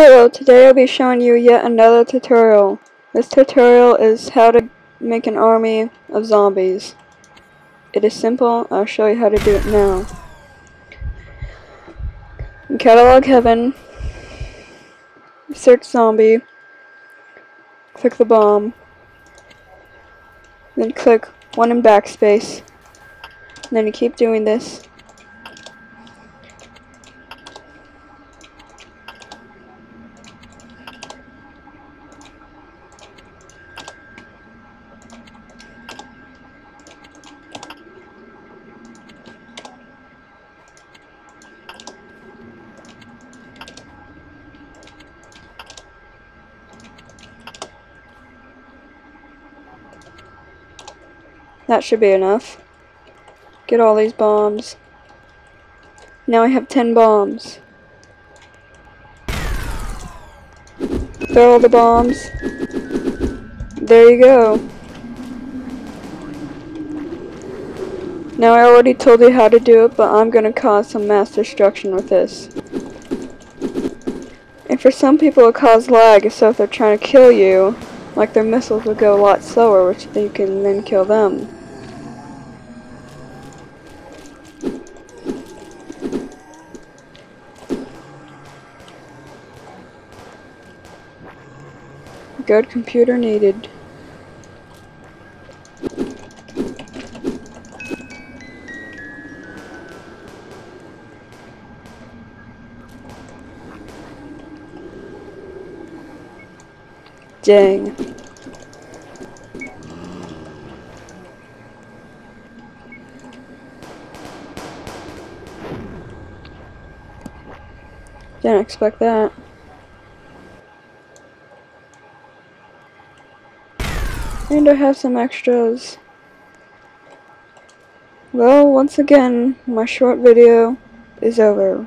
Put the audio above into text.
Hello, today I'll be showing you yet another tutorial. This tutorial is how to make an army of zombies. It is simple, I'll show you how to do it now. In Catalog Heaven, search zombie, click the bomb, then click one in backspace, and then you keep doing this That should be enough. Get all these bombs. Now I have 10 bombs. Throw all the bombs. There you go. Now I already told you how to do it, but I'm gonna cause some mass destruction with this. And for some people it causes lag, so if they're trying to kill you, like their missiles will go a lot slower, which you can then kill them. Good computer needed. Dang. Didn't expect that. And I have some extras. Well, once again, my short video is over.